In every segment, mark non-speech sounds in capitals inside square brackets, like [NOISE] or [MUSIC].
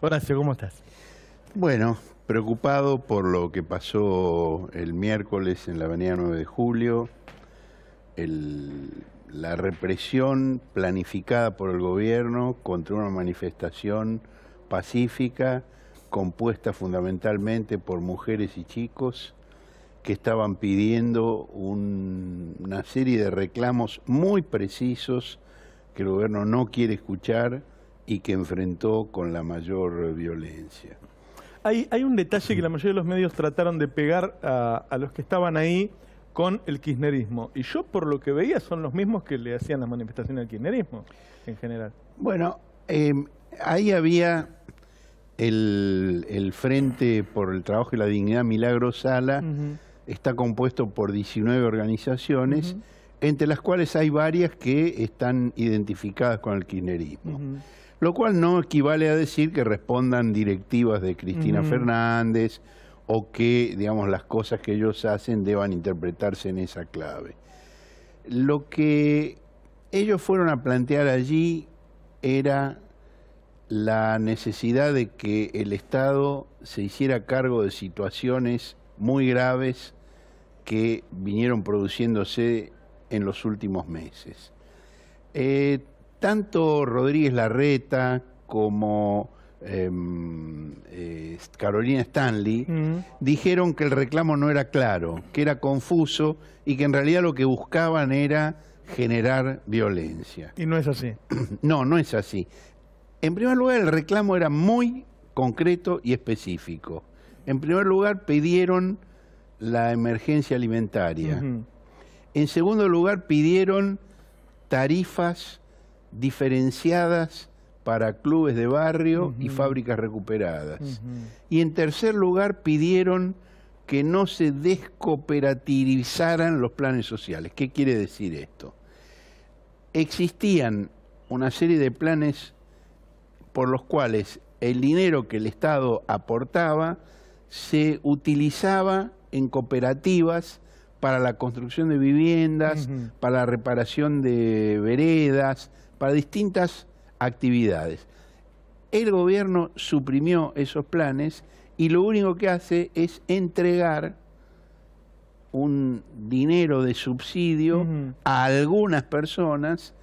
Horacio, ¿cómo estás? Bueno, preocupado por lo que pasó el miércoles en la avenida 9 de julio, la represión planificada por el gobierno contra una manifestación pacífica compuesta fundamentalmente por mujeres y chicos que estaban pidiendo una serie de reclamos muy precisos que el gobierno no quiere escuchar y que enfrentó con la mayor violencia. Hay, hay un detalle que la mayoría de los medios trataron de pegar a, los que estaban ahí con el kirchnerismo. Y yo, por lo que veía, son los mismos que le hacían la manifestación al kirchnerismo, en general. Bueno, eh, ahí había el, Frente por el Trabajo y la Dignidad Milagro Sala, está compuesto por 19 organizaciones, entre las cuales hay varias que están identificadas con el kirchnerismo lo cual no equivale a decir que respondan directivas de Cristina Fernández o que, digamos, las cosas que ellos hacen deban interpretarse en esa clave. Lo que ellos fueron a plantear allí era la necesidad de que el Estado se hiciera cargo de situaciones muy graves que vinieron produciéndose en los últimos meses. Eh, tanto Rodríguez Larreta como em, eh, Carolina Stanley dijeron que el reclamo no era claro, que era confuso y que en realidad lo que buscaban era generar violencia. Y no es así. [CLEARS THROAT] No, no es así. En primer lugar, el reclamo era muy concreto y específico. En primer lugar, pidieron la emergencia alimentaria. En segundo lugar, pidieron tarifas diferenciadas para clubes de barrio y fábricas recuperadas. Y en tercer lugar pidieron que no se descooperativizaran los planes sociales. ¿Qué quiere decir esto? Existían una serie de planes por los cuales el dinero que el Estado aportaba se utilizaba en cooperativas para la construcción de viviendas, para la reparación de veredas, para distintas actividades. El gobierno suprimió esos planes y lo único que hace es entregar un dinero de subsidio a algunas personas,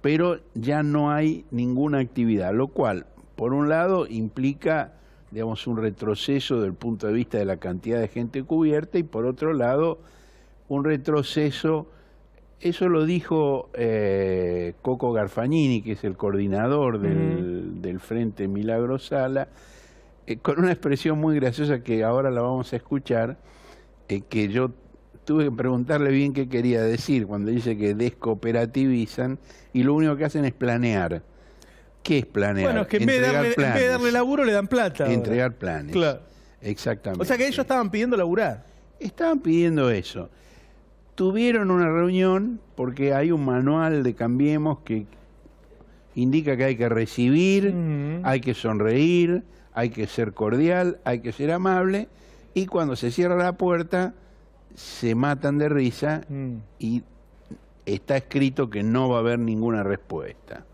pero ya no hay ninguna actividad, lo cual, por un lado, implica digamos, un retroceso desde el punto de vista de la cantidad de gente cubierta y por otro lado, un retroceso eso lo dijo eh, Coco Garfagnini, que es el coordinador del, Frente Milagro Sala, eh, con una expresión muy graciosa que ahora la vamos a escuchar, eh, que yo tuve que preguntarle bien qué quería decir cuando dice que descooperativizan y lo único que hacen es planear. ¿Qué es planear? Bueno, es que en vez, de darle, laburo le dan plata. Entregar planes. Claro. Exactamente. O sea que ellos estaban pidiendo laburar. Estaban pidiendo eso tuvieron una reunión porque hay un manual de Cambiemos que indica que hay que recibir, hay que sonreír, hay que ser cordial, hay que ser amable y cuando se cierra la puerta se matan de risa mm. y está escrito que no va a haber ninguna respuesta.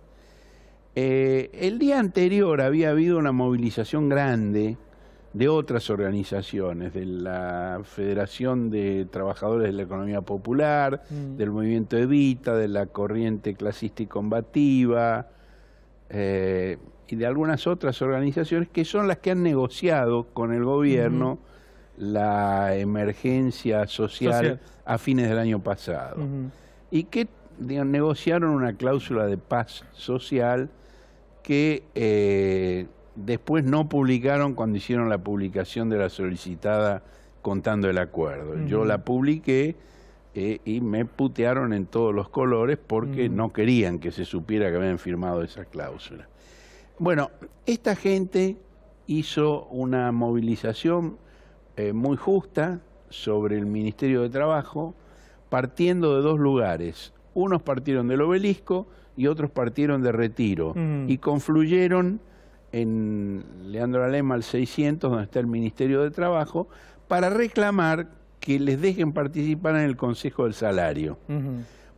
Eh, el día anterior había habido una movilización grande de otras organizaciones, de la Federación de Trabajadores de la Economía Popular, mm. del Movimiento Evita, de la Corriente Clasista y Combativa, eh, y de algunas otras organizaciones que son las que han negociado con el gobierno la emergencia social, a fines del año pasado, y que negociaron una cláusula de paz social que... Eh, después no publicaron cuando hicieron la publicación de la solicitada contando el acuerdo. Yo la publiqué eh, y me putearon en todos los colores porque no querían que se supiera que habían firmado esa cláusula. Bueno, esta gente hizo una movilización eh, muy justa sobre el Ministerio de Trabajo, partiendo de dos lugares. Unos partieron del obelisco y otros partieron de retiro y confluyeron en Leandro Alema al 600, donde está el Ministerio de Trabajo, para reclamar que les dejen participar en el Consejo del Salario.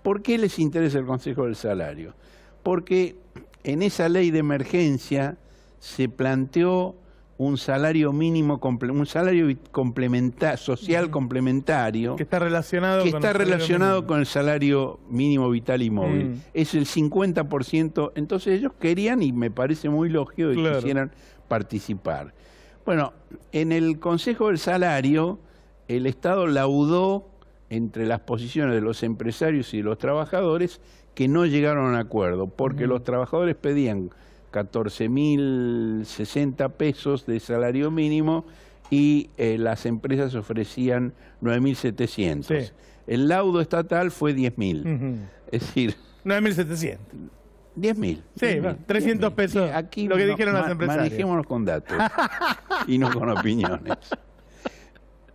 ¿Por qué les interesa el Consejo del Salario? Porque en esa ley de emergencia se planteó un salario mínimo, un salario complementa social complementario. Que está relacionado, que está relacionado con el salario mínimo vital y móvil. Mm. Es el 50%. Entonces ellos querían, y me parece muy lógico, que quisieran participar. Bueno, en el Consejo del Salario, el Estado laudó entre las posiciones de los empresarios y de los trabajadores que no llegaron a un acuerdo, porque los trabajadores pedían 14.060 pesos de salario mínimo y eh, las empresas ofrecían 9.700. El laudo estatal fue 10.000. Es decir... 9.700. 10.000. Sí, 300 pesos. Aquí lo que dijeron las empresas. Manejémonos con datos y no con opiniones.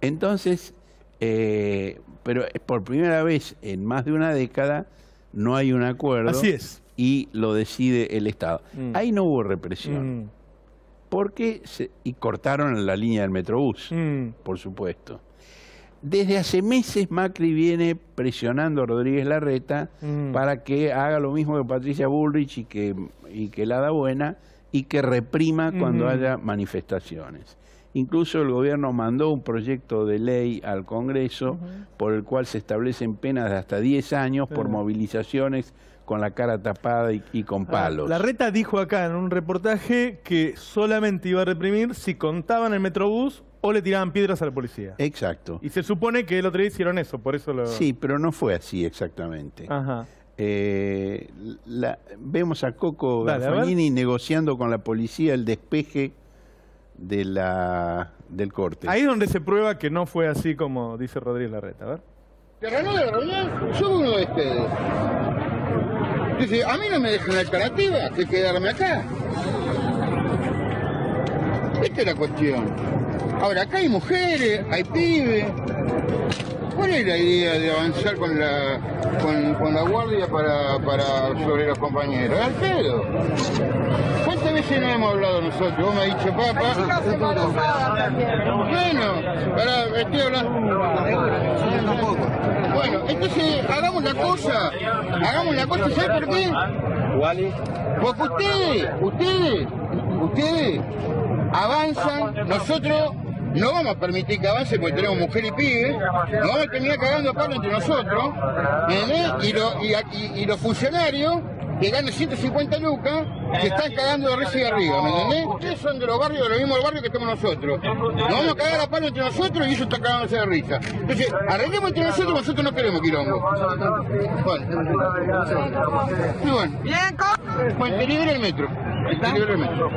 Entonces, eh, pero por primera vez en más de una década no hay un acuerdo. Así es y lo decide el Estado. Mm. Ahí no hubo represión. Mm. Porque y cortaron la línea del Metrobús, mm. por supuesto. Desde hace meses Macri viene presionando a Rodríguez Larreta para que haga lo mismo que Patricia Bullrich y que, y que la da buena y que reprima cuando haya manifestaciones. Incluso el gobierno mandó un proyecto de ley al Congreso por el cual se establecen penas de hasta 10 años por movilizaciones con la cara tapada y, con ah, palos. la reta dijo acá en un reportaje que solamente iba a reprimir si contaban el metrobús o le tiraban piedras a la policía. Exacto. Y se supone que el otro día hicieron eso, por eso lo... Sí, pero no fue así exactamente. Ajá. Eh, vemos a Coco Garfagnini negociando con la policía el despeje de la, del corte. Ahí es donde se prueba que no fue así como dice Rodríguez Larreta, a ver. Yo uno de ustedes. Dice, a mí no me dejan la alternativa que quedarme acá. Esta es la cuestión. Ahora, acá hay mujeres, hay pibes. ¿Cuál es la idea de avanzar con la, con, la guardia para, para sobre los compañeros? ¿Al pedo? ¿Cuántas veces no hemos hablado nosotros? Vos me has dicho, papá. Bueno, para, estoy hablando. Bueno, entonces hagamos la cosa, hagamos la cosa, ¿sabes por qué? Porque ustedes, ustedes, ustedes avanzan, nosotros no vamos a permitir que avance porque tenemos mujer y pibe, nos vamos a terminar cagando a palo entre nosotros, Y, y los funcionarios que ganan 150 lucas, se están cagando de risa y arriba, ¿me entendés? Ustedes son de los barrios, de los mismos barrios que estamos nosotros. Nos vamos a cagar a palo entre nosotros y ellos están cagándose de risa. Entonces, arreglemos entre nosotros, nosotros no queremos quilombo. Bueno. Y bueno. Bien, Bueno, te libera el metro. Metro.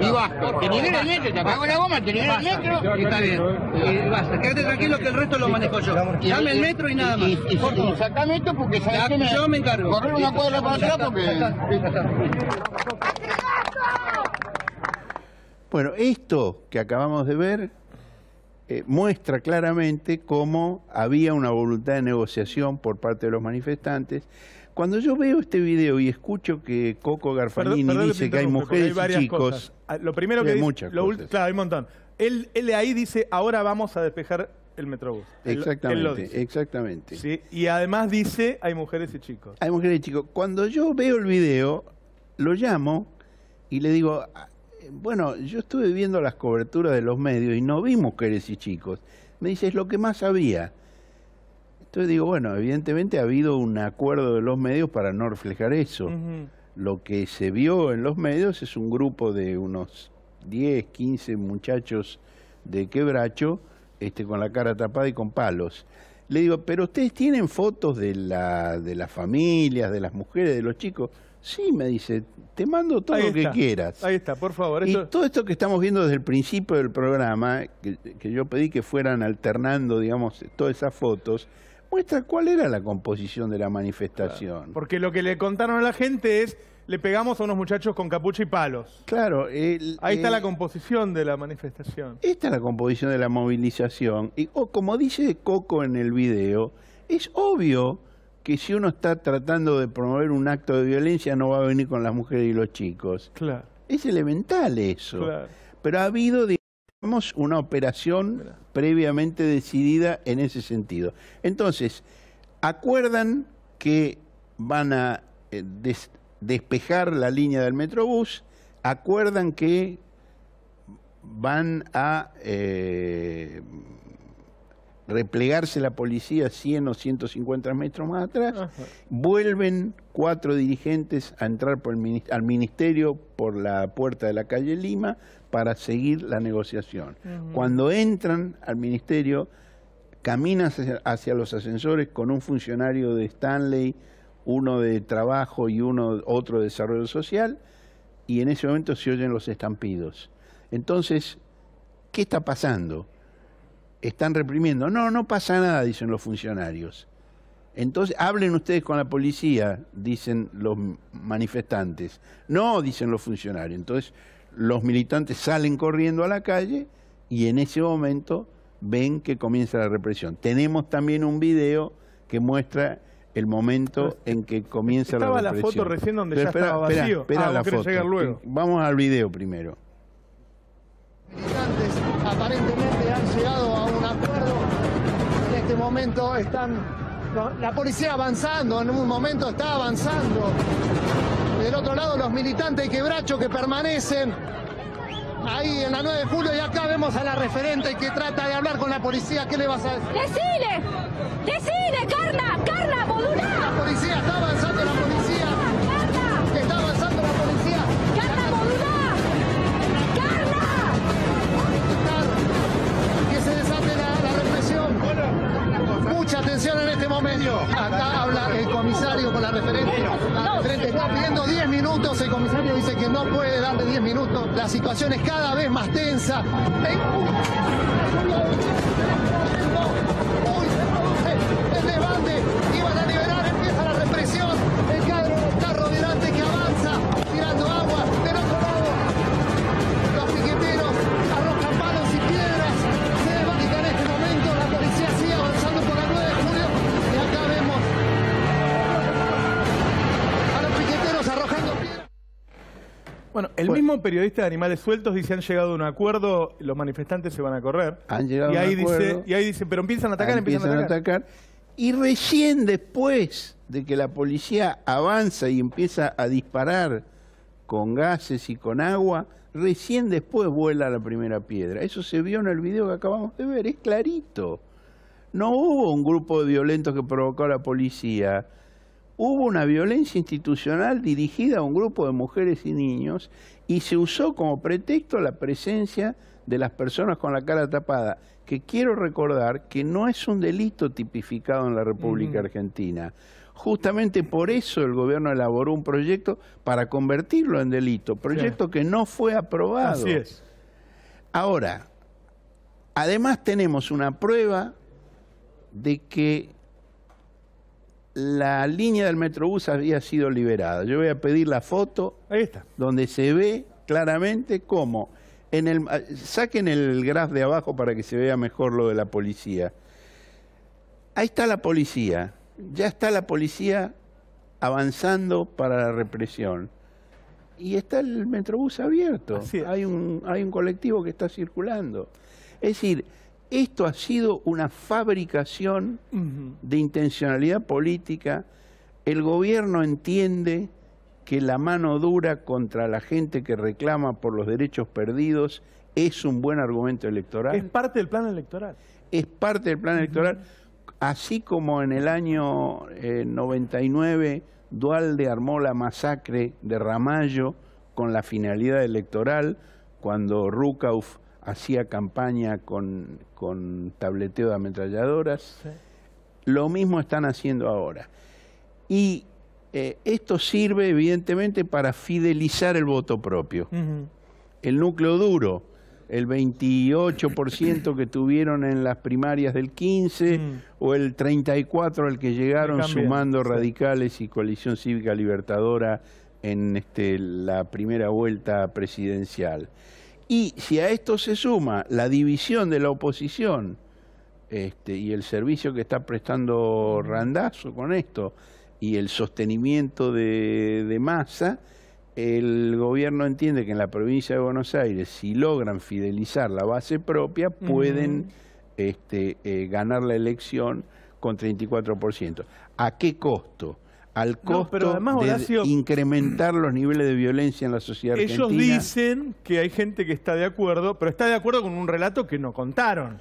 Y basta. Te libera el metro, te apago la goma, te libera el metro. Y está bien. Y basta. Quédate tranquilo que el resto lo manejo yo. Dame el metro y nada más. Y, y, y sacame esto porque sabes que me... Yo me encargo. Correr una cuadra para allá porque... Bueno, esto que acabamos de ver eh, muestra claramente cómo había una voluntad de negociación por parte de los manifestantes. Cuando yo veo este video y escucho que Coco Garfagnini dice que hay mujeres y chicos... Ah, lo primero que dice... claro, hay un montón. Él, él ahí dice, ahora vamos a despejar el Metrobús. Exactamente, exactamente. ¿Sí? Y además dice, hay mujeres y chicos. Hay mujeres y chicos. Cuando yo veo el video, lo llamo y le digo, ah, bueno, yo estuve viendo las coberturas de los medios y no vi mujeres y chicos. Me dice, es lo que más había. Entonces digo, bueno, evidentemente ha habido un acuerdo de los medios para no reflejar eso. Lo que se vio en los medios es un grupo de unos 10, 15 muchachos de quebracho este, con la cara tapada y con palos. Le digo, pero ustedes tienen fotos de, la, de las familias, de las mujeres, de los chicos. Sí, me dice, te mando todo lo que quieras. Ahí está, por favor. Y todo esto que estamos viendo desde el principio del programa, que, yo pedí que fueran alternando, digamos, todas esas fotos, muestra cuál era la composición de la manifestación. porque lo que le contaron a la gente es le pegamos a unos muchachos con capucha y palos. Claro. Ahí está la composición de la manifestación. Esta es la composición de la movilización. Y oh, como dice Coco en el video, es obvio que si uno está tratando de promover un acto de violencia no va a venir con las mujeres y los chicos. Claro. Es elemental eso. Claro. Pero ha habido, una operación previamente decidida en ese sentido. Entonces, acuerdan que van a eh, despejar la línea del Metrobús, acuerdan que van a eh, replegarse la policía 100 o 150 metros más atrás, vuelven cuatro dirigentes a entrar por el, al ministerio por la puerta de la calle Lima para seguir la negociación. Cuando entran al ministerio, caminan hacia, los ascensores con un funcionario de Stanley, uno de trabajo y uno otro de desarrollo social, y en ese momento se oyen los estampidos. Entonces, ¿qué está pasando? Están reprimiendo. No, no pasa nada, dicen los funcionarios. Entonces, hablen ustedes con la policía, dicen los manifestantes. No, dicen los funcionarios. Entonces, los militantes salen corriendo a la calle y en ese momento ven que comienza la represión. Tenemos también un video que muestra el momento en que comienza la represión. Estaba la foto recién donde ya estaba vacío. Espera, ah, la foto. Luego. Vamos al video primero. Militantes aparentemente han llegado a un acuerdo. En este momento están la policía avanzando, en un momento está avanzando. Del otro lado los militantes de quebracho que permanecen ahí en la 9 de julio y acá vemos a la referente que trata de hablar con la policía. ¿Qué le vas a decir? ¡Decile! ¡Decile, Carla! ¡Carla, modulá! Acá habla el comisario con la referente. La referente está pidiendo 10 minutos. El comisario dice que no puede darle 10 minutos. La situación es cada vez más tensa. El mismo periodista de Animales Sueltos dice han llegado a un acuerdo, los manifestantes se van a correr. Han llegado y ahí a un acuerdo. Dice, y ahí dice, pero empiezan a atacar, empiezan, a atacar. Y recién después de que la policía avanza y empieza a disparar con gases y con agua, recién después vuela la primera piedra. Eso se vio en el video que acabamos de ver, es clarito. No hubo un grupo de violentos que provocó a la policía hubo una violencia institucional dirigida a un grupo de mujeres y niños y se usó como pretexto la presencia de las personas con la cara tapada, que quiero recordar que no es un delito tipificado en la República Argentina. Justamente por eso el gobierno elaboró un proyecto para convertirlo en delito, proyecto que no fue aprobado. Así es. Ahora, además tenemos una prueba de que la línea del Metrobús había sido liberada. Yo voy a pedir la foto Ahí está. donde se ve claramente cómo en el saquen el graf de abajo para que se vea mejor lo de la policía. Ahí está la policía. Ya está la policía avanzando para la represión. Y está el Metrobús abierto. Hay un hay un colectivo que está circulando. Es decir, esto ha sido una fabricación de intencionalidad política. El gobierno entiende que la mano dura contra la gente que reclama por los derechos perdidos es un buen argumento electoral. Es parte del plan electoral. Es parte del plan electoral, así como en el año 99 eh, Dualde armó la masacre de Ramallo con la finalidad electoral, cuando Rucauf hacía campaña con, tableteo de ametralladoras. Lo mismo están haciendo ahora. Y eh, esto sirve evidentemente para fidelizar el voto propio. El núcleo duro, el 28% que tuvieron en las primarias del 15 o el 34 al que llegaron sumando radicales y coalición cívica libertadora en este, la primera vuelta presidencial. Y si a esto se suma la división de la oposición este, y el servicio que está prestando Randazo con esto y el sostenimiento de, masa, el gobierno entiende que en la provincia de Buenos Aires, si logran fidelizar la base propia, pueden este, eh, ganar la elección con 34%. ¿A qué costo? Al No, costo pero además, de incrementar los niveles de violencia en la sociedad Ellos argentina. dicen que hay gente que está de acuerdo, pero está de acuerdo con un relato que no contaron.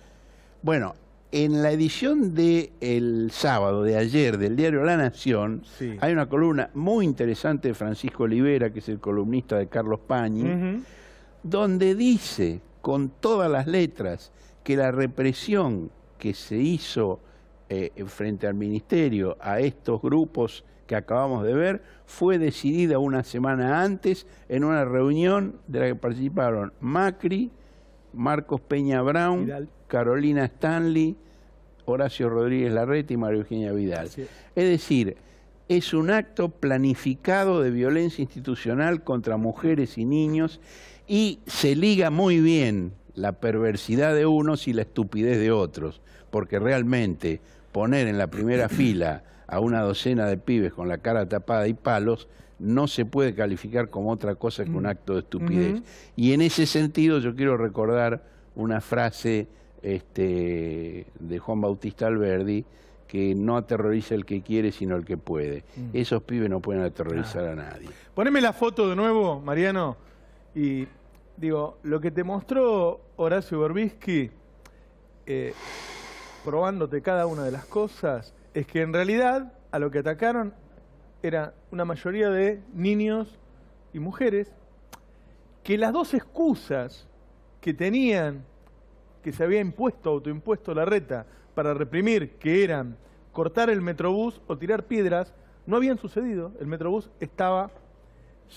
Bueno, en la edición de el sábado de ayer del diario La Nación Sí. hay una columna muy interesante de Francisco Olivera, que es el columnista de Carlos Pañi, donde dice con todas las letras que la represión que se hizo eh, frente al ministerio a estos grupos que acabamos de ver fue decidida una semana antes en una reunión de la que participaron Macri, Marcos Peña Brown, Vidal. Carolina Stanley, Horacio Rodríguez Larreta y María Eugenia Vidal. Es. Es decir, es un acto planificado de violencia institucional contra mujeres y niños y se liga muy bien la perversidad de unos y la estupidez de otros, porque realmente poner en la primera [CLEARS THROAT] fila a una docena de pibes con la cara tapada y palos no se puede calificar como otra cosa que un acto de estupidez. Y en ese sentido yo quiero recordar una frase este, de Juan Bautista Alberdi, que no aterroriza el que quiere, sino el que puede. Esos pibes no pueden aterrorizar a nadie. Poneme la foto de nuevo, Mariano. Y digo, lo que te mostró Horacio Berbisky, eh, probándote cada una de las cosas, es que en realidad a lo que atacaron era una mayoría de niños y mujeres, que las dos excusas que tenían, que se había impuesto, autoimpuesto la reta, para reprimir, que eran cortar el metrobús o tirar piedras, no habían sucedido. El metrobús estaba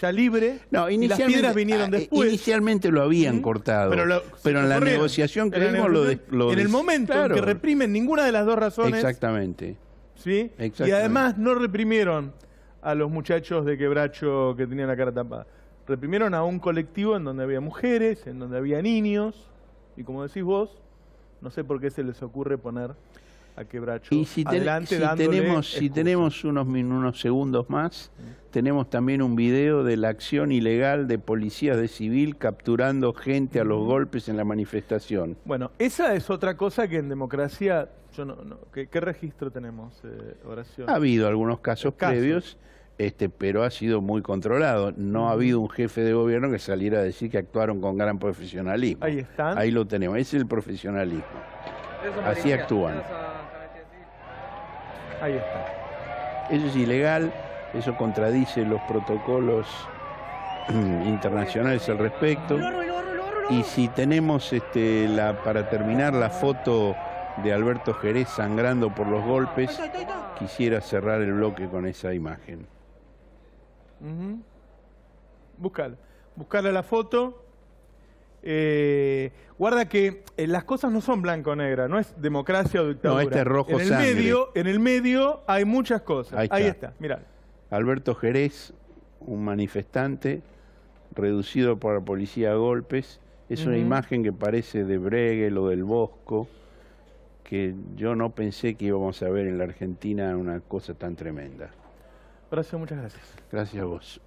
ya libre No, y las piedras vinieron ah, después. inicialmente lo habían cortado, pero, lo- en la negociación que vimos lo, de- lo En el momento claro, en que reprimen ninguna de las dos razones, Exactamente. ¿sí? Y Exactamente. además no reprimieron a los muchachos de quebracho que tenían la cara tapada. Reprimieron a un colectivo en donde había mujeres, en donde había niños, y como decís vos, no sé por qué se les ocurre poner a quebracho Y si, ten- adelante si tenemos, si tenemos unos, unos segundos más, tenemos también un video de la acción ilegal de policías de civil capturando gente a los golpes en la manifestación. Bueno, esa es otra cosa que en democracia, yo no, no- ¿qué, qué registro tenemos, eh, Horacio? Ha habido algunos casos, Casos. previos, este, pero ha sido muy controlado. No ha habido un jefe de gobierno que saliera a decir que actuaron con gran profesionalismo. Ahí están. Ahí lo tenemos, ese es el profesionalismo. Así actúan. Ahí está. Eso es ilegal, eso contradice los protocolos [CLEARS THROAT] internacionales al respecto. Y si tenemos este, la, para terminar la foto de Alberto Jerez sangrando por los golpes, quisiera cerrar el bloque con esa imagen. Ujú. Buscala. Buscala la foto. Eh, guarda que eh, las cosas no son blanco-negra, no es democracia o dictadura. este es rojo en el sangre. medio, En el medio hay muchas cosas. Ahí Ahí está. mira. Alberto Jerez, un manifestante reducido por la policía a golpes, es una imagen que parece de Bregel o del Bosco, que yo no pensé que íbamos a ver en la Argentina una cosa tan tremenda. Horacio, muchas gracias. Gracias a vos.